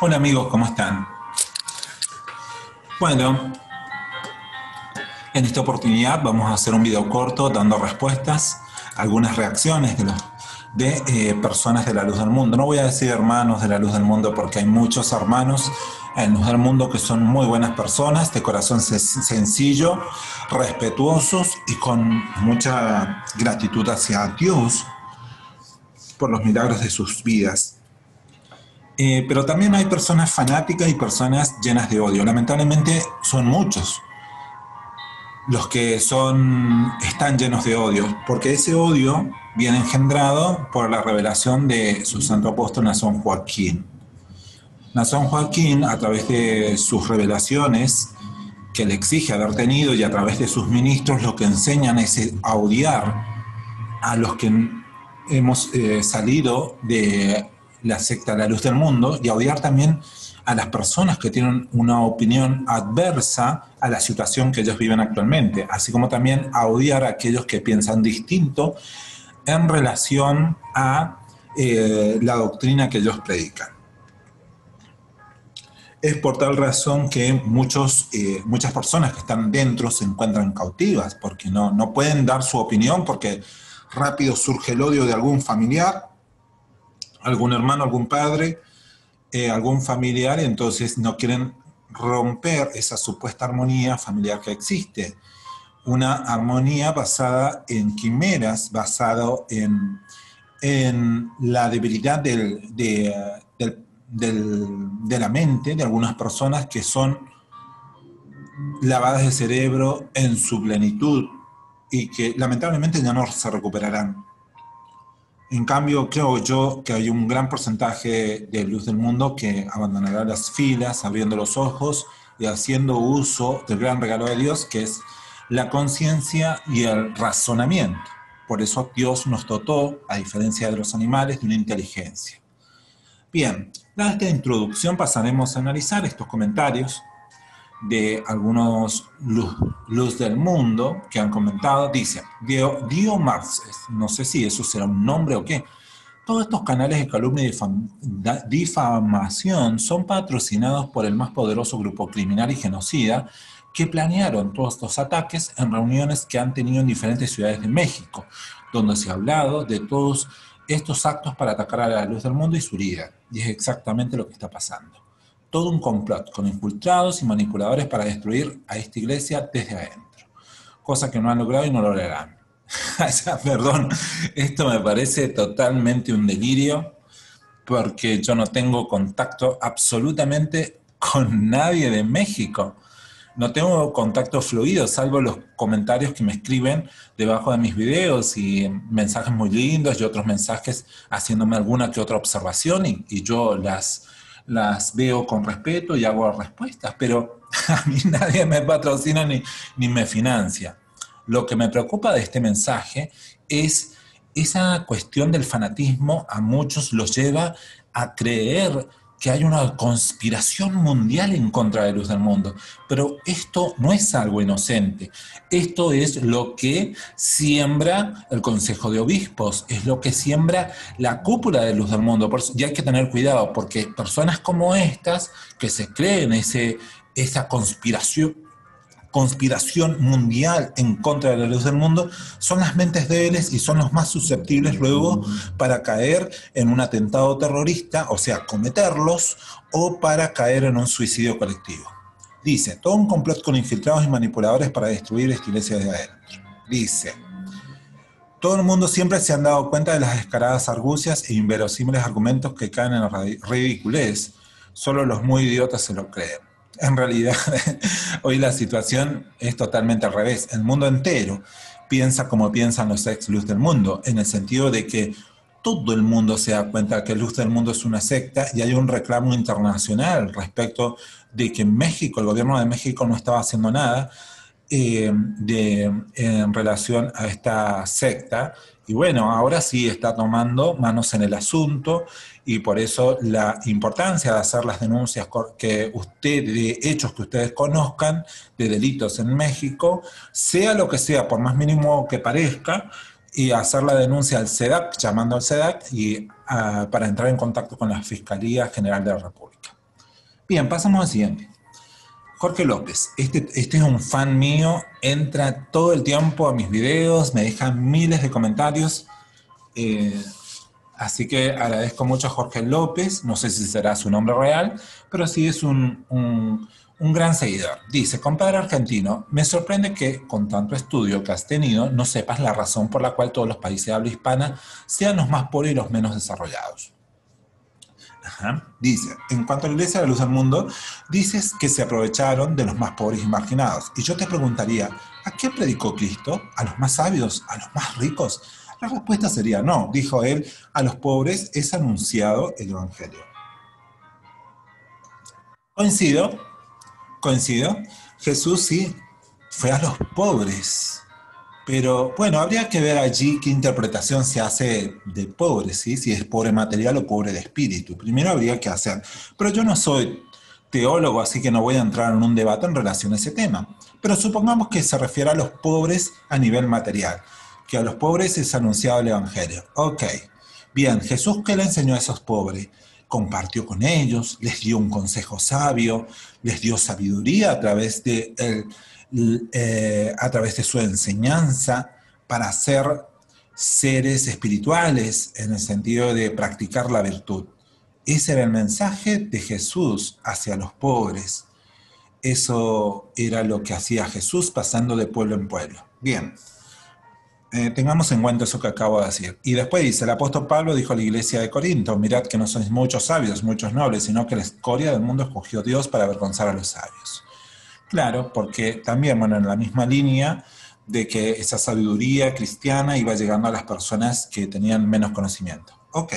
Hola amigos, ¿cómo están? Bueno, en esta oportunidad vamos a hacer un video corto dando respuestas, algunas reacciones de, los, de eh, personas de la luz del mundo. No voy a decir hermanos de la luz del mundo porque hay muchos hermanos en Luz del Mundo que son muy buenas personas, de corazón sencillo, respetuosos y con mucha gratitud hacia Dios por los milagros de sus vidas. Eh, pero también hay personas fanáticas y personas llenas de odio. Lamentablemente son muchos los que son, están llenos de odio, porque ese odio viene engendrado por la revelación de su santo apóstol Nazón Joaquín. Nazón Joaquín, a través de sus revelaciones, que le exige haber tenido, y a través de sus ministros, lo que enseñan es a odiar a los que hemos eh, salido de la secta la luz del mundo y odiar también a las personas que tienen una opinión adversa a la situación que ellos viven actualmente, así como también odiar a aquellos que piensan distinto en relación a eh, la doctrina que ellos predican. Es por tal razón que muchos, eh, muchas personas que están dentro se encuentran cautivas, porque no, no pueden dar su opinión, porque rápido surge el odio de algún familiar algún hermano, algún padre, eh, algún familiar, entonces no quieren romper esa supuesta armonía familiar que existe. Una armonía basada en quimeras, basado en, en la debilidad del, de, de la mente de algunas personas que son lavadas de cerebro en su plenitud y que lamentablemente ya no se recuperarán. En cambio, creo yo que hay un gran porcentaje de luz del mundo que abandonará las filas, abriendo los ojos y haciendo uso del gran regalo de Dios, que es la conciencia y el razonamiento. Por eso Dios nos dotó, a diferencia de los animales, de una inteligencia. Bien, dada esta introducción pasaremos a analizar estos comentarios de algunos luz, del mundo que han comentado, dice, Dio, Dio Marces, no sé si eso será un nombre o qué, todos estos canales de calumnia y difamación son patrocinados por el más poderoso grupo criminal y genocida que planearon todos estos ataques en reuniones que han tenido en diferentes ciudades de México, donde se ha hablado de todos estos actos para atacar a la luz del mundo y su vida. Y es exactamente lo que está pasando todo un complot con infiltrados y manipuladores para destruir a esta iglesia desde adentro, cosa que no han logrado y no lo lograrán. Perdón, esto me parece totalmente un delirio porque yo no tengo contacto absolutamente con nadie de México. No tengo contacto fluido, salvo los comentarios que me escriben debajo de mis videos y mensajes muy lindos y otros mensajes haciéndome alguna que otra observación y, y yo las, las veo con respeto y hago respuestas, pero a mí nadie me patrocina ni, ni me financia. Lo que me preocupa de este mensaje es esa cuestión del fanatismo a muchos los lleva a creer que hay una conspiración mundial en contra de luz del mundo. Pero esto no es algo inocente. Esto es lo que siembra el Consejo de Obispos, es lo que siembra la cúpula de luz del mundo. Y hay que tener cuidado, porque personas como estas, que se creen ese, esa conspiración, conspiración mundial en contra de la luz del mundo, son las mentes débiles y son los más susceptibles luego para caer en un atentado terrorista, o sea, cometerlos, o para caer en un suicidio colectivo. Dice, todo un complot con infiltrados y manipuladores para destruir esta iglesia de adentro. Dice, todo el mundo siempre se han dado cuenta de las descaradas argucias e inverosímiles argumentos que caen en la ridiculez, solo los muy idiotas se lo creen en realidad hoy la situación es totalmente al revés. El mundo entero piensa como piensan los ex luz del mundo, en el sentido de que todo el mundo se da cuenta que Luz del Mundo es una secta y hay un reclamo internacional respecto de que México, el gobierno de México no estaba haciendo nada eh, de, en relación a esta secta. Y bueno, ahora sí está tomando manos en el asunto y por eso la importancia de hacer las denuncias que usted, de hechos que ustedes conozcan, de delitos en México, sea lo que sea, por más mínimo que parezca, y hacer la denuncia al SEDAC, llamando al SEDAC, y, ah, para entrar en contacto con la Fiscalía General de la República. Bien, pasamos al siguiente. Jorge López, este, este es un fan mío, entra todo el tiempo a mis videos, me deja miles de comentarios. Eh, así que agradezco mucho a Jorge López, no sé si será su nombre real, pero sí es un, un, un gran seguidor. Dice, compadre argentino, me sorprende que con tanto estudio que has tenido no sepas la razón por la cual todos los países de habla hispana sean los más pobres y los menos desarrollados. Dice, en cuanto a la Iglesia de la Luz del Mundo, dices que se aprovecharon de los más pobres y marginados. Y yo te preguntaría, ¿a qué predicó Cristo? ¿A los más sabios? ¿A los más ricos? La respuesta sería no, dijo él, a los pobres es anunciado el Evangelio. Coincido, coincido, Jesús sí fue a los pobres pero bueno, habría que ver allí qué interpretación se hace de pobre, ¿sí? si es pobre material o pobre de espíritu. Primero habría que hacer. Pero yo no soy teólogo, así que no voy a entrar en un debate en relación a ese tema. Pero supongamos que se refiere a los pobres a nivel material, que a los pobres es anunciado el Evangelio. Ok, bien, Jesús, ¿qué le enseñó a esos pobres? Compartió con ellos, les dio un consejo sabio, les dio sabiduría a través de... El, eh, a través de su enseñanza para ser seres espirituales en el sentido de practicar la virtud. Ese era el mensaje de Jesús hacia los pobres. Eso era lo que hacía Jesús pasando de pueblo en pueblo. Bien, eh, tengamos en cuenta eso que acabo de decir. Y después dice, el apóstol Pablo dijo a la iglesia de Corinto, mirad que no sois muchos sabios, muchos nobles, sino que la escoria del mundo escogió Dios para avergonzar a los sabios. Claro, porque también, bueno, en la misma línea de que esa sabiduría cristiana iba llegando a las personas que tenían menos conocimiento. Ok.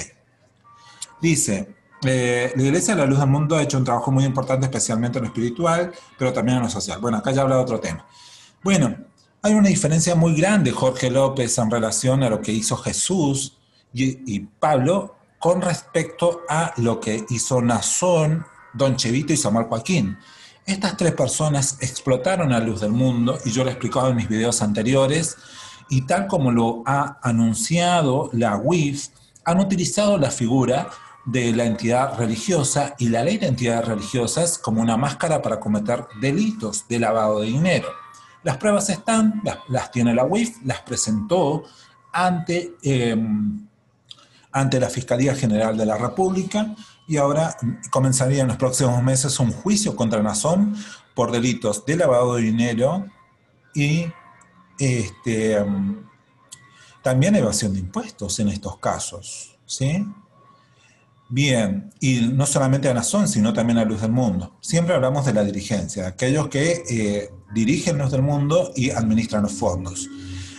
Dice, eh, la Iglesia de la Luz del Mundo ha hecho un trabajo muy importante, especialmente en lo espiritual, pero también en lo social. Bueno, acá ya habla de otro tema. Bueno, hay una diferencia muy grande, Jorge López, en relación a lo que hizo Jesús y, Pablo con respecto a lo que hizo Nazón, Don Chevito y Samuel Joaquín. Estas tres personas explotaron a luz del mundo, y yo lo he explicado en mis videos anteriores, y tal como lo ha anunciado la UIF, han utilizado la figura de la entidad religiosa y la ley de entidades religiosas como una máscara para cometer delitos de lavado de dinero. Las pruebas están, las, tiene la UIF, las presentó ante, em, ante la Fiscalía General de la República y ahora comenzaría en los próximos meses un juicio contra Nazón por delitos de lavado de dinero y este, mm, también evasión de impuestos en estos casos. ¿sí? Bien, y no solamente a Nazón, sino también a Luz del Mundo. Siempre hablamos de la dirigencia, aquellos que eh, dirigen Luz del Mundo y administran los fondos.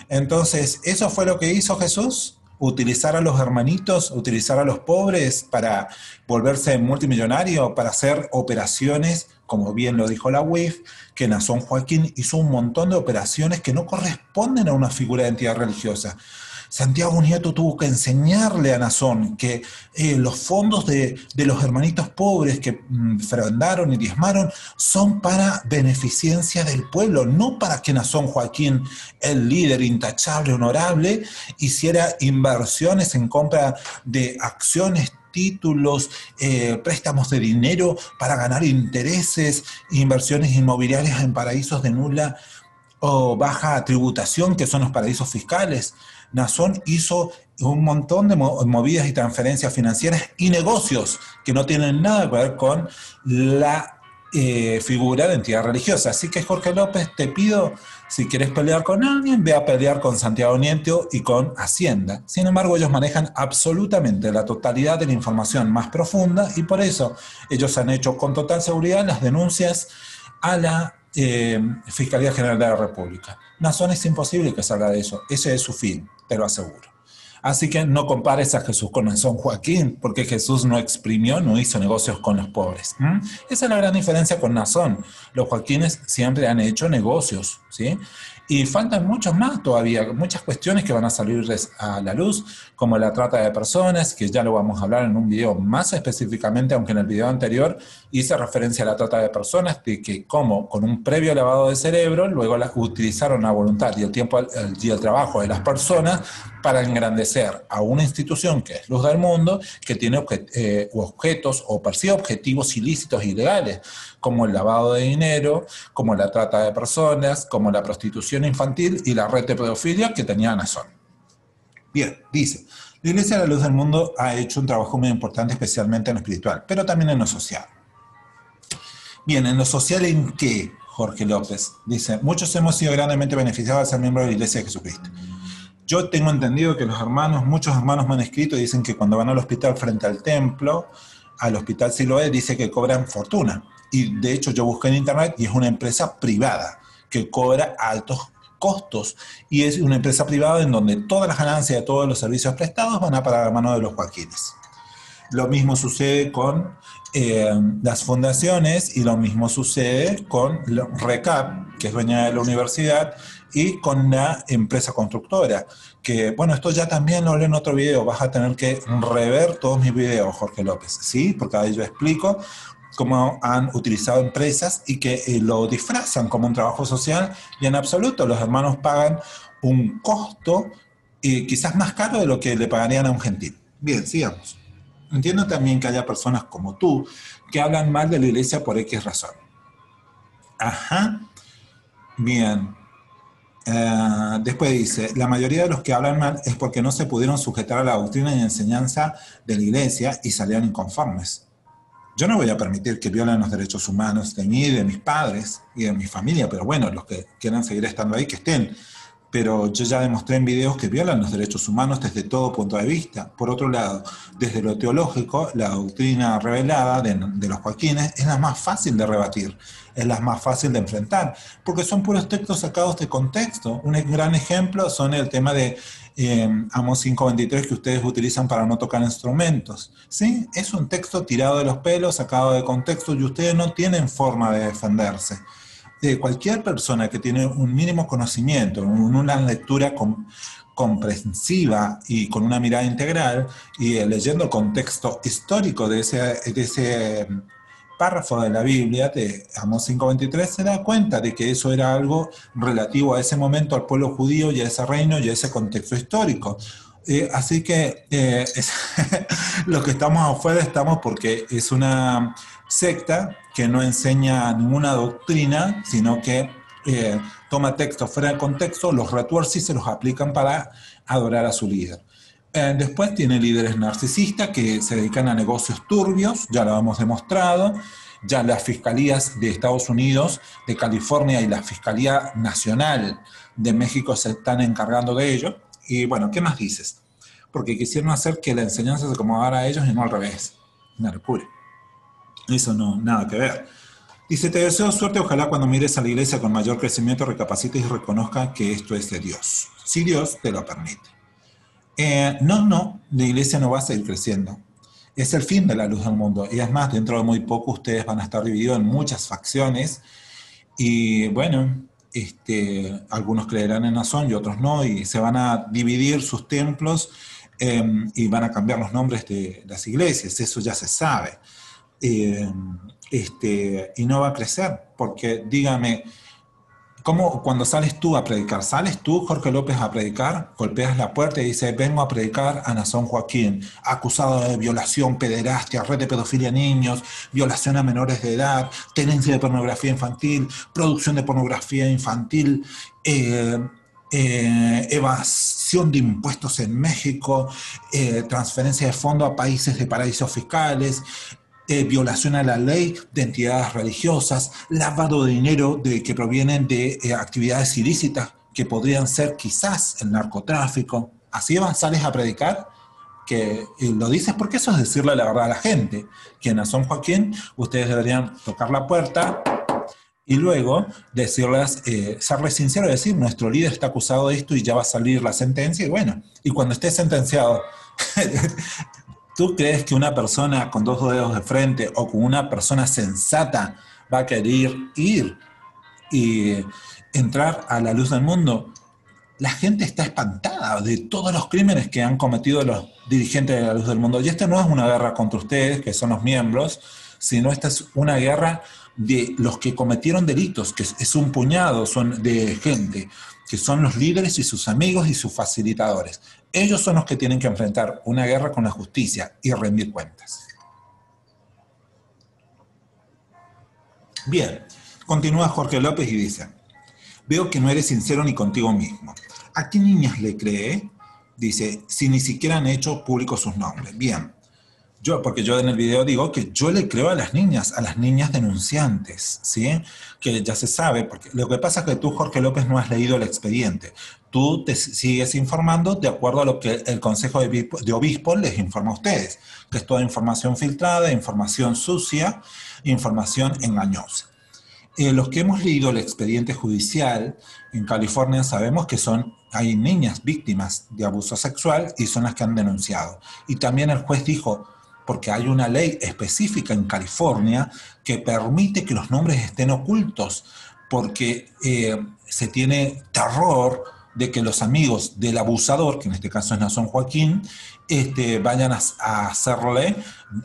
Entonces, ¿eso fue lo que hizo Jesús? utilizar a los hermanitos, utilizar a los pobres para volverse multimillonario, para hacer operaciones, como bien lo dijo la UIF, que Nazón Joaquín hizo un montón de operaciones que no corresponden a una figura de entidad religiosa. Santiago Nieto tuvo que enseñarle a Nazón que eh, los fondos de, los hermanitos pobres que mm, y diezmaron son para beneficencia del pueblo, no para que Nazón Joaquín, el líder intachable, honorable, hiciera inversiones en compra de acciones títulos, eh, préstamos de dinero para ganar intereses, inversiones inmobiliarias en paraísos de nula o baja tributación, que son los paraísos fiscales. Nazón hizo un montón de movidas y transferencias financieras y negocios que no tienen nada que ver con la eh, figura de entidad religiosa. Así que Jorge López, te pido, si quieres pelear con alguien, ve a pelear con Santiago Nieto y con Hacienda. Sin embargo, ellos manejan absolutamente la totalidad de la información más profunda y por eso ellos han hecho con total seguridad las denuncias a la eh, Fiscalía General de la República. Nazón es imposible que salga de eso. Ese es su fin te lo aseguro. Así que no compares a Jesús con San Joaquín, porque Jesús no exprimió, no hizo negocios con los pobres. Esa es la gran diferencia con Nazón. Los Joaquines siempre han hecho negocios, ¿sí? Y faltan muchos más todavía, muchas cuestiones que van a salir a la luz, como la trata de personas, que ya lo vamos a hablar en un video más específicamente, aunque en el video anterior hice referencia a la trata de personas, de que como con un previo lavado de cerebro, luego la, utilizaron la voluntad y el tiempo y el trabajo de las personas para engrandecer a una institución que es Luz del Mundo, que tiene eh, objetos o persigue objetivos ilícitos y ilegales, como el lavado de dinero, como la trata de personas, como la prostitución infantil y la red de pedofilia que tenía Nazón. Bien, dice, la Iglesia de la Luz del Mundo ha hecho un trabajo muy importante, especialmente en lo espiritual, pero también en lo social. Bien, en lo social, ¿en qué? Jorge López dice, muchos hemos sido grandemente beneficiados al ser miembros de la Iglesia de Jesucristo. Yo tengo entendido que los hermanos, muchos hermanos me han escrito y dicen que cuando van al hospital frente al templo, al hospital Siloé, dice que cobran fortuna. Y de hecho yo busqué en internet y es una empresa privada que cobra altos costos y es una empresa privada en donde todas las ganancias de todos los servicios prestados van a parar a mano de los joaquines. Lo mismo sucede con eh, las fundaciones y lo mismo sucede con RECAP, que es dueña de la universidad, y con la empresa constructora. Que, bueno, esto ya también lo hablé en otro video, vas a tener que rever todos mis videos, Jorge López, ¿sí? Porque ahí yo explico cómo han utilizado empresas y que eh, lo disfrazan como un trabajo social y en absoluto los hermanos pagan un costo y quizás más caro de lo que le pagarían a un gentil. Bien, sigamos. Entiendo también que haya personas como tú que hablan mal de la iglesia por X razón. Ajá. Bien. Eh, después dice, la mayoría de los que hablan mal es porque no se pudieron sujetar a la doctrina y enseñanza de la iglesia y salieron inconformes. Yo no voy a permitir que violen los derechos humanos de mí, de mis padres y de mi familia, pero bueno, los que quieran seguir estando ahí, que estén pero yo ya demostré en videos que violan los derechos humanos desde todo punto de vista. Por otro lado, desde lo teológico, la doctrina revelada de, los joaquines es la más fácil de rebatir, es la más fácil de enfrentar, porque son puros textos sacados de contexto. Un gran ejemplo son el tema de eh, Amos 5.23 que ustedes utilizan para no tocar instrumentos. ¿sí? Es un texto tirado de los pelos, sacado de contexto, y ustedes no tienen forma de defenderse de cualquier persona que tiene un mínimo conocimiento, una lectura comprensiva y con una mirada integral, y leyendo el contexto histórico de ese, de ese párrafo de la Biblia, de Amos 5.23, se da cuenta de que eso era algo relativo a ese momento, al pueblo judío y a ese reino y a ese contexto histórico. Eh, así que eh, los que estamos afuera estamos porque es una secta que no enseña ninguna doctrina, sino que eh, toma textos fuera de contexto, los retuerce y se los aplican para adorar a su líder. Eh, después tiene líderes narcisistas que se dedican a negocios turbios, ya lo hemos demostrado. Ya las fiscalías de Estados Unidos, de California y la Fiscalía Nacional de México se están encargando de ello. Y bueno, ¿qué más dices? Porque quisieron hacer que la enseñanza se acomodara a ellos y no al revés. Una locura. Eso no, nada que ver. Dice, te deseo suerte, ojalá cuando mires a la iglesia con mayor crecimiento recapacites y reconozca que esto es de Dios, si Dios te lo permite. Eh, no, no, la iglesia no va a seguir creciendo. Es el fin de la luz del mundo. Y es más, dentro de muy poco ustedes van a estar divididos en muchas facciones. Y bueno, este, algunos creerán en Nazón y otros no. Y se van a dividir sus templos em, y van a cambiar los nombres de las iglesias. Eso ya se sabe. Eh, este, y no va a crecer, porque dígame, ¿cómo cuando sales tú a predicar? ¿Sales tú, Jorge López, a predicar? Golpeas la puerta y dices, vengo a predicar a Nazón Joaquín, acusado de violación, pederastia, red de pedofilia a niños, violación a menores de edad, tenencia de pornografía infantil, producción de pornografía infantil, eh, eh, evasión de impuestos en México, transferencia de fondos a países de paraísos fiscales, eh, violación a la ley de entidades religiosas, lavado de dinero de, que provienen de eh, actividades ilícitas que podrían ser quizás el narcotráfico. Así vas, sales a predicar que lo dices porque eso es decirle la verdad a la gente, que en San Joaquín ustedes deberían tocar la puerta y luego decirles, eh, serles sincero decir, nuestro líder está acusado de esto y ya va a salir la sentencia y bueno, y cuando esté sentenciado ¿Tú crees que una persona con dos dedos de frente o con una persona sensata va a querer ir y entrar a la luz del mundo? La gente está espantada de todos los crímenes que han cometido los dirigentes de la luz del mundo. Y esta no es una guerra contra ustedes, que son los miembros, sino esta es una guerra de los que cometieron delitos, que es un puñado de gente, que son los líderes y sus amigos y sus facilitadores. Ellos son los que tienen que enfrentar una guerra con la justicia y rendir cuentas. Bien, continúa Jorge López y dice, veo que no eres sincero ni contigo mismo. ¿A qué niñas le cree? Dice, si ni siquiera han hecho públicos sus nombres. Bien, yo, porque yo en el video digo que yo le creo a las niñas, a las niñas denunciantes, ¿sí? Que ya se sabe, porque lo que pasa es que tú, Jorge López, no has leído el expediente. Tú te sigues informando de acuerdo a lo que el Consejo de, Obispos les informa a ustedes, que es toda información filtrada, información sucia, información engañosa. Eh, los que hemos leído el expediente judicial en California sabemos que son, hay niñas víctimas de abuso sexual y son las que han denunciado. Y también el juez dijo, porque hay una ley específica en California que permite que los nombres estén ocultos, porque eh, se tiene terror de que los amigos del abusador, que en este caso es Nazón Joaquín, este, vayan a, hacerle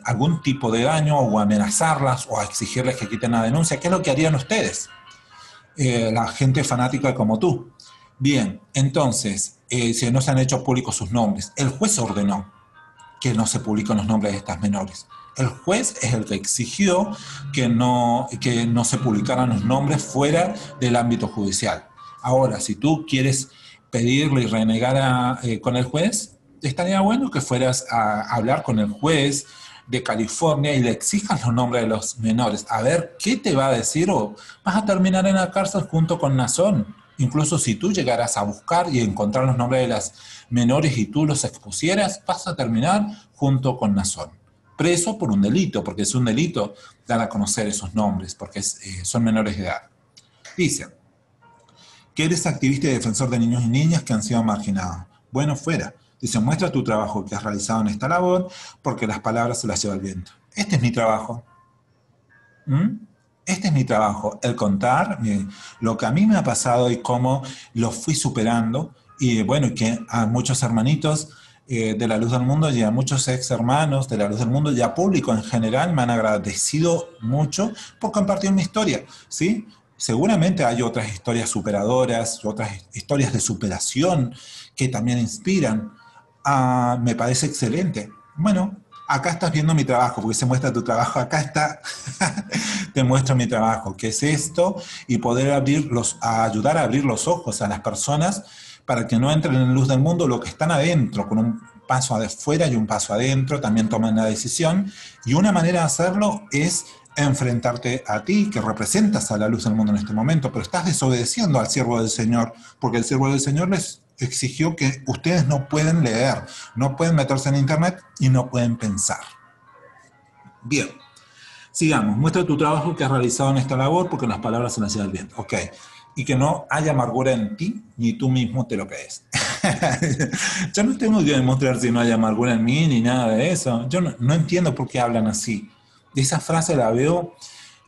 algún tipo de daño o amenazarlas o a exigirles que quiten la denuncia, que es lo que harían ustedes, eh, la gente fanática como tú. Bien, entonces, eh, si no se han hecho públicos sus nombres, el juez ordenó que no se publiquen los nombres de estas menores. El juez es el que exigió que no, que no se publicaran los nombres fuera del ámbito judicial. Ahora, si tú quieres pedirle y renegar eh, con el juez, estaría bueno que fueras a hablar con el juez de California y le exijas los nombres de los menores, a ver qué te va a decir o vas a terminar en la cárcel junto con Nazón. Incluso si tú llegaras a buscar y encontrar los nombres de las menores y tú los expusieras, vas a terminar junto con Nazón. Preso por un delito, porque es un delito dar a conocer esos nombres, porque eh, son menores de edad. Dice, que eres activista y defensor de niños y niñas que han sido marginados. Bueno, fuera. Dice, muestra tu trabajo que has realizado en esta labor, porque las palabras se las lleva el viento. Este es mi trabajo. ¿Mm? Este es mi trabajo, el contar lo que a mí me ha pasado y cómo lo fui superando. Y bueno, que a muchos hermanitos eh, de la luz del mundo y a muchos ex hermanos de la luz del mundo y a público en general me han agradecido mucho por compartir mi historia. ¿sí? Seguramente hay otras historias superadoras, otras historias de superación que también inspiran. Ah, me parece excelente. Bueno, acá estás viendo mi trabajo, porque se muestra tu trabajo, acá está, te muestro mi trabajo, que es esto, y poder abrir ayudar a abrir los ojos a las personas para que no entren en la luz del mundo lo que están adentro, con un paso afuera y un paso adentro, también toman la decisión, y una manera de hacerlo es enfrentarte a ti, que representas a la luz del mundo en este momento, pero estás desobedeciendo al siervo del Señor, porque el siervo del Señor les exigió que ustedes no pueden leer, no pueden meterse en Internet y no pueden pensar. Bien, sigamos. Muestra tu trabajo que has realizado en esta labor porque las palabras las lleva el viento. Ok. Y que no haya amargura en ti, ni tú mismo te lo crees. Yo no tengo que demostrar si no hay amargura en mí, ni nada de eso. Yo no, no entiendo por qué hablan así. Esa frase la veo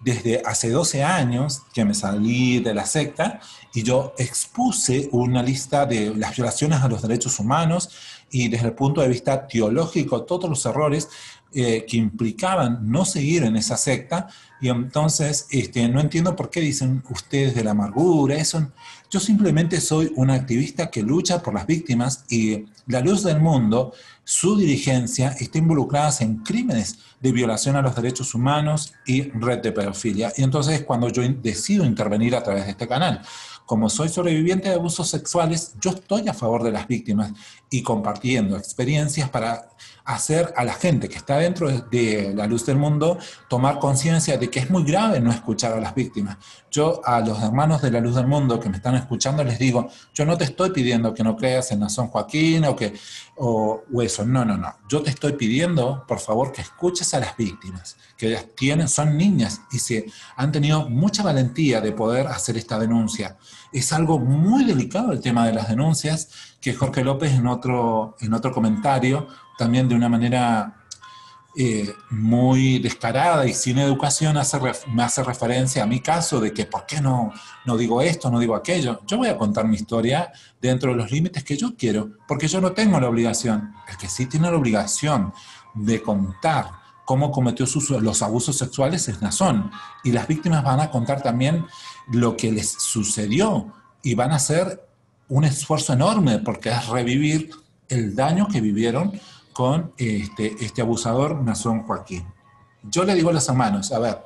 desde hace 12 años que me salí de la secta y yo expuse una lista de las violaciones a los derechos humanos y desde el punto de vista teológico todos los errores eh, que implicaban no seguir en esa secta y entonces este, no entiendo por qué dicen ustedes de la amargura, eso. Yo simplemente soy un activista que lucha por las víctimas y la luz del mundo, su dirigencia está involucrada en crímenes de violación a los derechos humanos y red de pedofilia. Y entonces cuando yo decido intervenir a través de este canal, como soy sobreviviente de abusos sexuales, yo estoy a favor de las víctimas y compartiendo experiencias para hacer a la gente que está dentro de la luz del mundo tomar conciencia de que es muy grave no escuchar a las víctimas. Yo a los hermanos de la luz del mundo que me están escuchando les digo, yo no te estoy pidiendo que no creas en Nazón Joaquín o que o, eso, no, no, no. Yo te estoy pidiendo, por favor, que escuches a las víctimas, que ellas tienen, son niñas y se han tenido mucha valentía de poder hacer esta denuncia. Es algo muy delicado el tema de las denuncias, que Jorge López en otro, en otro comentario, también de una manera eh, muy descarada y sin educación, hace, me hace referencia a mi caso de que por qué no, no digo esto, no digo aquello. Yo voy a contar mi historia dentro de los límites que yo quiero, porque yo no tengo la obligación. El que sí tiene la obligación de contar cómo cometió los abusos sexuales es Nazón. Y las víctimas van a contar también lo que les sucedió y van a hacer un esfuerzo enorme porque es revivir el daño que vivieron con este, este abusador Nazón Joaquín. Yo le digo a los hermanos, a ver,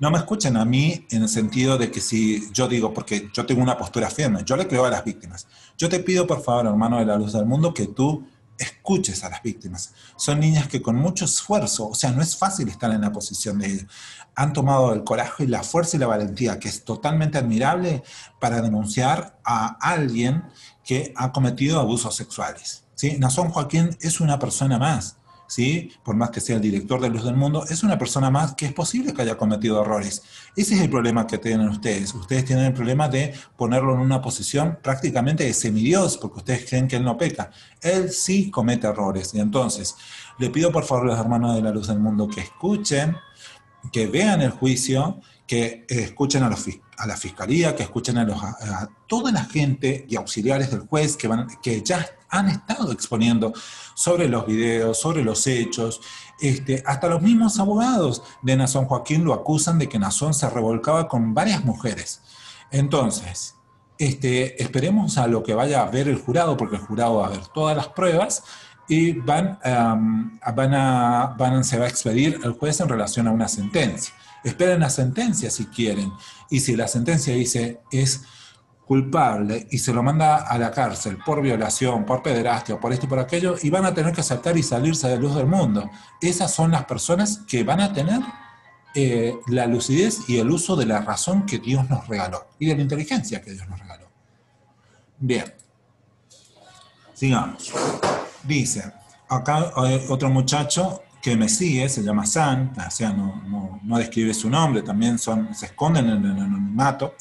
no me escuchen a mí en el sentido de que si yo digo, porque yo tengo una postura firme, yo le creo a las víctimas. Yo te pido, por favor, hermano de la luz del mundo, que tú escuches a las víctimas. Son niñas que con mucho esfuerzo, o sea, no es fácil estar en la posición de ellas, han tomado el coraje y la fuerza y la valentía, que es totalmente admirable, para denunciar a alguien que ha cometido abusos sexuales. ¿Sí? Joaquín es una persona más ¿sí? por más que sea el director de Luz del Mundo, es una persona más que es posible que haya cometido errores. Ese es el problema que tienen ustedes. Ustedes tienen el problema de ponerlo en una posición prácticamente de semidios, porque ustedes creen que él no peca. Él sí comete errores. Y entonces, le pido por favor a los hermanos de la Luz del Mundo que escuchen, que vean el juicio, que escuchen a, la fiscalía, que escuchen a, a, toda la gente y auxiliares del juez que, van, que ya han estado exponiendo sobre los videos, sobre los hechos. Este, hasta los mismos abogados de Nazón Joaquín lo acusan de que Nazón se revolcaba con varias mujeres. Entonces, este, esperemos a lo que vaya a ver el jurado, porque el jurado va a ver todas las pruebas y van, van a, van, se va a expedir el juez en relación a una sentencia. Esperen la sentencia si quieren. Y si la sentencia dice es culpable y se lo manda a la cárcel por violación, por pederastia, por esto y por aquello, y van a tener que aceptar y salirse de luz del mundo. Esas son las personas que van a tener eh, la lucidez y el uso de la razón que Dios nos regaló y de la inteligencia que Dios nos regaló. Bien, sigamos. Dice, acá hay otro muchacho que me sigue, se llama San, o sea, no, no, describe su nombre, también son, se esconden en el anonimato.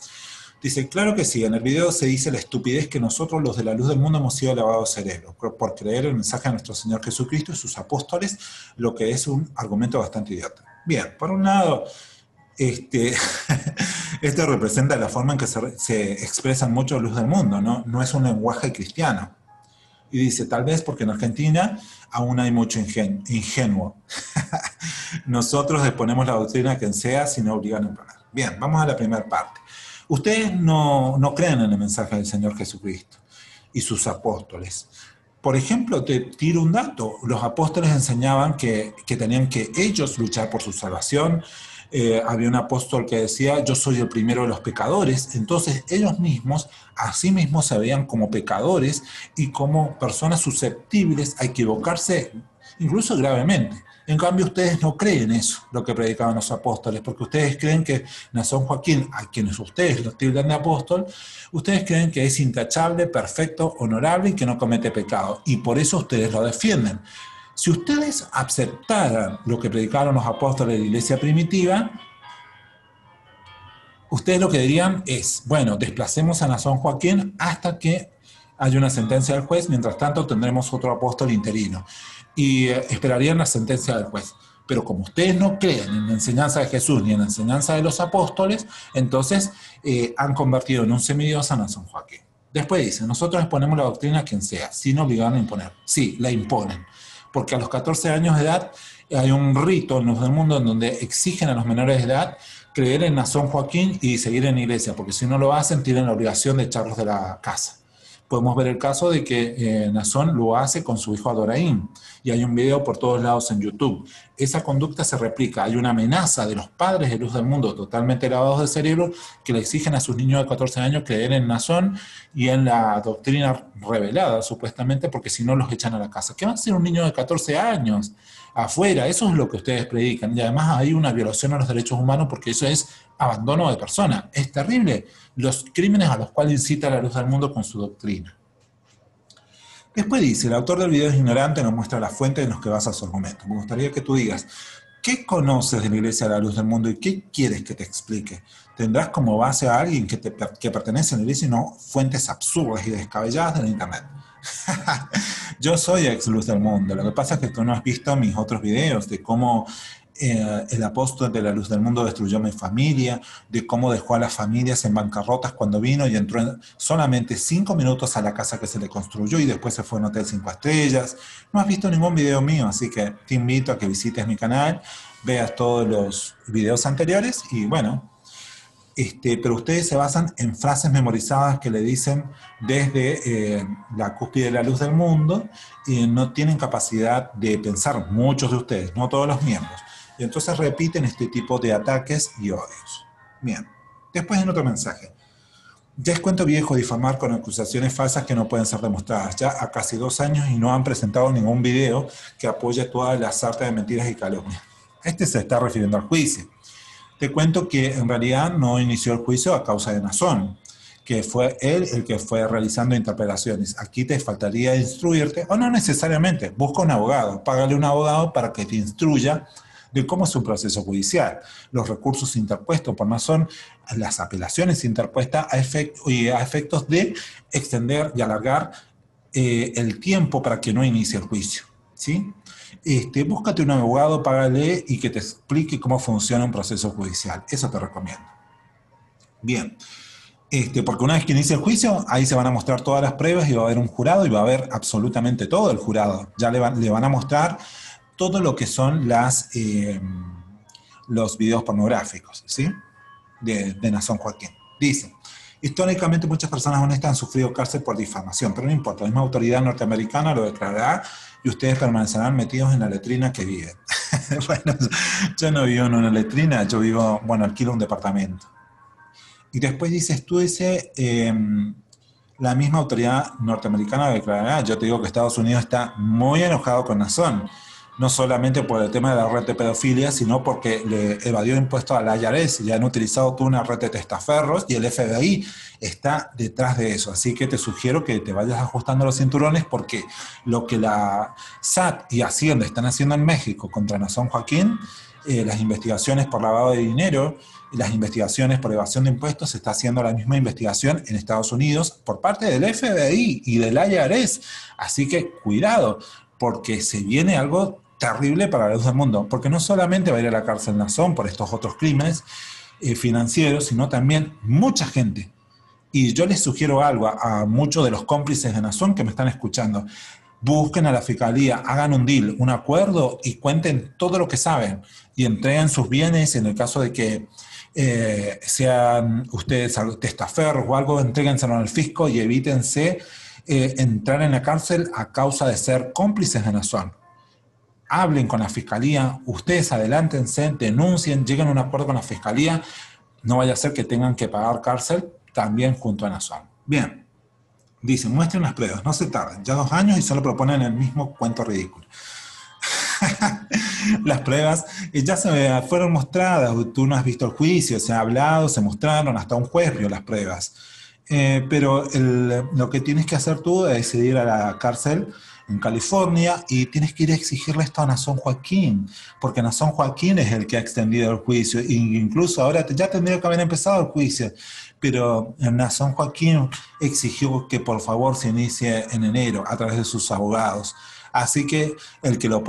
Dice, claro que sí, en el video se dice la estupidez que nosotros los de la luz del mundo hemos sido lavados cerebro por creer el mensaje de nuestro Señor Jesucristo y sus apóstoles, lo que es un argumento bastante idiota. Bien, por un lado, este, esto representa la forma en que se, se expresan muchos luz del mundo, ¿no? no es un lenguaje cristiano. Y dice, tal vez porque en Argentina aún hay mucho ingenuo. Nosotros exponemos la doctrina que sea sin obligar a imponer. Bien, vamos a la primera parte. Ustedes no, creen en el mensaje del Señor Jesucristo y sus apóstoles. Por ejemplo, te tiro un dato. Los apóstoles enseñaban que, tenían que ellos luchar por su salvación. Eh, había un apóstol que decía, yo soy el primero de los pecadores. Entonces ellos mismos, a sí mismos se veían como pecadores y como personas susceptibles a equivocarse, incluso gravemente. En cambio, ustedes no creen eso, lo que predicaban los apóstoles, porque ustedes creen que Nazón Joaquín, a quienes ustedes lo tildan de apóstol, ustedes creen que es intachable, perfecto, honorable y que no comete pecado. Y por eso ustedes lo defienden. Si ustedes aceptaran lo que predicaron los apóstoles de la iglesia primitiva, ustedes lo que dirían es, bueno, desplacemos a Nazón Joaquín hasta que haya una sentencia del juez, mientras tanto tendremos otro apóstol interino y eh, esperarían la sentencia del juez. Pero como ustedes no creen en la enseñanza de Jesús ni en la enseñanza de los apóstoles, entonces eh, han convertido en un semidios a San Joaquín. Después dice, nosotros exponemos la doctrina a quien sea, sin obligar a imponer. Sí, la imponen. Porque a los 14 años de edad hay un rito en los del mundo en donde exigen a los menores de edad creer en Nazón Joaquín y seguir en la iglesia, porque si no lo hacen tienen la obligación de echarlos de la casa podemos ver el caso de que eh, Nazón lo hace con su hijo Adoraín. Y hay un video por todos lados en YouTube. Esa conducta se replica. Hay una amenaza de los padres de luz del mundo totalmente lavados de cerebro que le exigen a sus niños de 14 años creer en Nazón y en la doctrina revelada, supuestamente, porque si no los echan a la casa. ¿Qué va a hacer un niño de 14 años? afuera. Eso es lo que ustedes predican. Y además hay una violación a los derechos humanos porque eso es abandono de persona. Es terrible los crímenes a los cuales incita la luz del mundo con su doctrina. Después dice, el autor del video es ignorante, nos muestra la fuente en los que basa su argumento. Me gustaría que tú digas, ¿qué conoces de la Iglesia de la Luz del Mundo y qué quieres que te explique? Tendrás como base a alguien que, te, que pertenece a la Iglesia y no fuentes absurdas y descabelladas del Internet. Yo soy ex luz del mundo. Lo que pasa es que tú no has visto mis otros videos de cómo eh, el apóstol de la luz del mundo destruyó mi familia, de cómo dejó a las familias en bancarrotas cuando vino y entró en solamente cinco minutos a la casa que se le construyó y después se fue a un hotel cinco estrellas. No has visto ningún video mío, así que te invito a que visites mi canal, veas todos los videos anteriores y bueno, este, pero ustedes se basan en frases memorizadas que le dicen desde eh, la cúspide de la luz del mundo y no tienen capacidad de pensar, muchos de ustedes, no todos los miembros. Y entonces repiten este tipo de ataques y odios. Bien, después en otro mensaje. Ya es cuento viejo difamar con acusaciones falsas que no pueden ser demostradas. Ya a casi dos años y no han presentado ningún video que apoye toda la sarta de mentiras y calumnias. Este se está refiriendo al juicio. Te cuento que en realidad no inició el juicio a causa de Nazón, que fue él el que fue realizando interpelaciones. Aquí te faltaría instruirte, o no necesariamente, busca un abogado, págale un abogado para que te instruya de cómo es un proceso judicial. Los recursos interpuestos por Nazón, las apelaciones interpuestas a, a efectos de extender y alargar eh, el tiempo para que no inicie el juicio. ¿sí? este, búscate un abogado, págale y que te explique cómo funciona un proceso judicial. Eso te recomiendo. Bien, este, porque una vez que inicie el juicio, ahí se van a mostrar todas las pruebas y va a haber un jurado y va a haber absolutamente todo el jurado. Ya le, le van a mostrar todo lo que son las, eh, los videos pornográficos, ¿sí? De, de Nazón Joaquín. Dice, históricamente muchas personas honestas han sufrido cárcel por difamación, pero no importa, la misma autoridad norteamericana lo declarará y ustedes permanecerán metidos en la letrina que viven. bueno, yo no vivo en una letrina, yo vivo, bueno, alquilo un departamento. Y después dices tú ese, em, la misma autoridad norteamericana declarará, yo te digo que Estados Unidos está muy enojado con Nazón no solamente por el tema de la red de pedofilia, sino porque le evadió impuestos a la IRS y han utilizado toda una red de testaferros y el FBI está detrás de eso. Así que te sugiero que te vayas ajustando los cinturones porque lo que la SAT y Hacienda están haciendo en México contra Nazón Joaquín, eh, las investigaciones por lavado de dinero las investigaciones por evasión de impuestos, se está haciendo la misma investigación en Estados Unidos por parte del FBI y del IRS. Así que cuidado, porque se viene algo terrible para la luz del mundo, porque no solamente va a ir a la cárcel Nazón por estos otros crímenes eh, financieros, sino también mucha gente. Y yo les sugiero algo a, muchos de los cómplices de Nazón que me están escuchando. Busquen a la fiscalía, hagan un deal, un acuerdo y cuenten todo lo que saben y entreguen sus bienes en el caso de que eh, sean ustedes testaferros o algo, entréguenselo al fisco y evítense eh, entrar en la cárcel a causa de ser cómplices de Nazón hablen con la fiscalía, ustedes adelántense, denuncien, lleguen a un acuerdo con la fiscalía, no vaya a ser que tengan que pagar cárcel también junto a Nazón. Bien, dice, muestren las pruebas, no se tarden, ya dos años y solo proponen el mismo cuento ridículo. las pruebas ya se fueron mostradas, tú no has visto el juicio, se ha hablado, se mostraron, hasta un juez vio las pruebas. Eh, pero lo que tienes que hacer tú es ir a la cárcel en California y tienes que ir a exigirle esto a Nazón Joaquín, porque Nazón Joaquín es el que ha extendido el juicio, e incluso ahora ya tendría que haber empezado el juicio, pero Nazón Joaquín exigió que por favor se inicie en enero a través de sus abogados. Así que el que lo,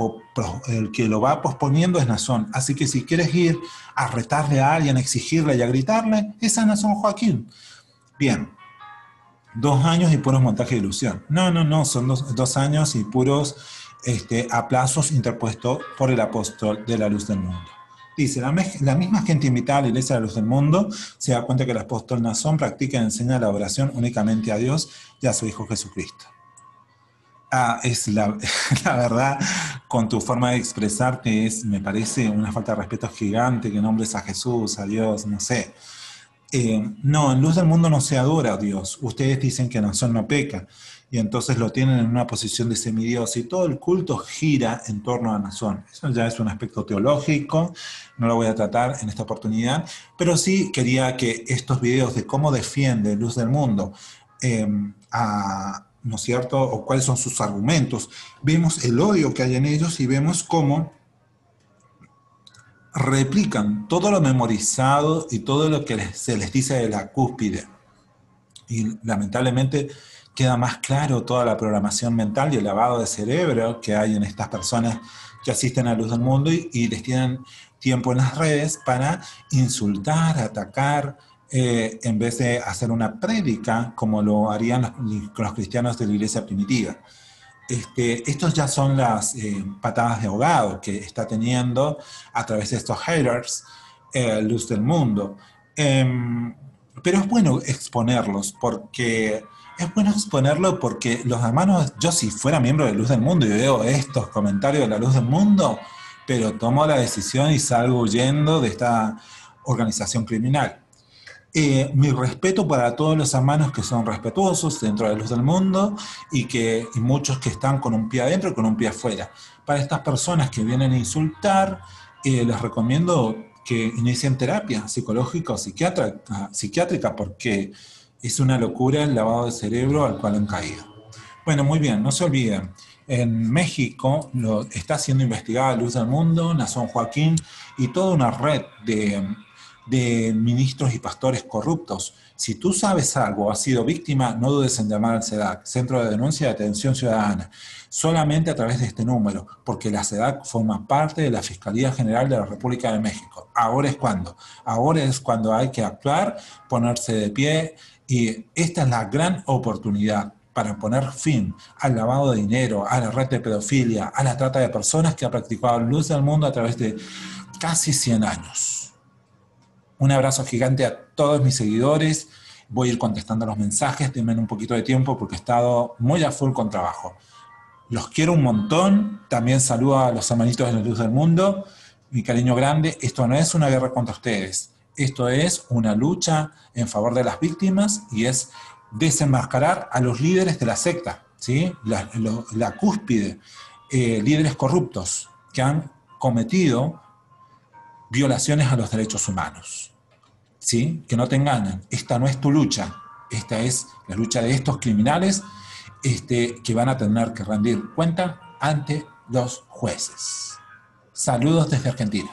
el que lo va posponiendo es Nazón. Así que si quieres ir a retarle a alguien, a exigirle y a gritarle, es a Nazón Joaquín. Bien, dos años y puros montajes de ilusión. No, no, no, son dos, años y puros este, aplazos interpuestos por el apóstol de la luz del mundo. Dice, la, misma gente invitada a la iglesia de la luz del mundo se da cuenta que el apóstol Nazón practica y enseña la oración únicamente a Dios y a su Hijo Jesucristo. Ah, es la, la, verdad, con tu forma de expresarte, es, me parece una falta de respeto gigante que nombres a Jesús, a Dios, no sé. Eh, no, en luz del mundo no se adora a Dios. Ustedes dicen que Nazón no peca y entonces lo tienen en una posición de semidios y todo el culto gira en torno a Nazón. Eso ya es un aspecto teológico, no lo voy a tratar en esta oportunidad, pero sí quería que estos videos de cómo defiende Luz del Mundo eh, ¿no es cierto?, o cuáles son sus argumentos, vemos el odio que hay en ellos y vemos cómo replican todo lo memorizado y todo lo que se les dice de la cúspide. Y lamentablemente queda más claro toda la programación mental y el lavado de cerebro que hay en estas personas que asisten a Luz del Mundo y, les tienen tiempo en las redes para insultar, atacar, eh, en vez de hacer una prédica como lo harían los cristianos de la iglesia primitiva. Este, estos ya son las eh, patadas de ahogado que está teniendo a través de estos haters eh, Luz del Mundo. Em, pero es bueno exponerlos porque es bueno exponerlo porque los hermanos, yo si fuera miembro de Luz del Mundo y veo estos comentarios de la Luz del Mundo, pero tomo la decisión y salgo huyendo de esta organización criminal. Eh, mi respeto para todos los hermanos que son respetuosos dentro de Luz del Mundo y, que, y muchos que están con un pie adentro y con un pie afuera. Para estas personas que vienen a insultar, eh, les recomiendo que inicien terapia psicológica o psiquiátrica, psiquiátrica porque es una locura el lavado de cerebro al cual han caído. Bueno, muy bien, no se olviden. En México lo, está siendo investigada Luz del Mundo, Nación Joaquín y toda una red de, de ministros y pastores corruptos. Si tú sabes algo, has sido víctima, no dudes en llamar al CEDAC, Centro de Denuncia y Atención Ciudadana, solamente a través de este número, porque la CEDAC forma parte de la Fiscalía General de la República de México. Ahora es cuando, ahora es cuando hay que actuar, ponerse de pie, y esta es la gran oportunidad para poner fin al lavado de dinero, a la red de pedofilia, a la trata de personas que ha practicado Luz del Mundo a través de casi 100 años. Un abrazo gigante a todos mis seguidores. Voy a ir contestando los mensajes, denme un poquito de tiempo porque he estado muy a full con trabajo. Los quiero un montón. También saludo a los hermanitos de la Luz del Mundo. Mi cariño grande. Esto no es una guerra contra ustedes esto es una lucha en favor de las víctimas y es desenmascarar a los líderes de la secta, ¿sí? la, cúspide, eh, líderes corruptos que han cometido violaciones a los derechos humanos. ¿Sí? Que no te engañan, esta no es tu lucha, esta es la lucha de estos criminales este, que van a tener que rendir cuenta ante los jueces. Saludos desde Argentina.